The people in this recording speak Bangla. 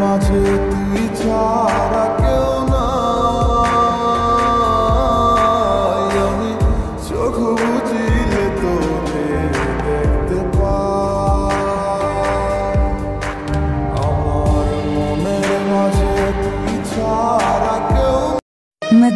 মাঝে তুই ছাড়া কেউ না আমি চোখ বুঝিলে তোকে দেখতে পাই। আমার মনের মাঝে তুই ছাড়া কেউ मैं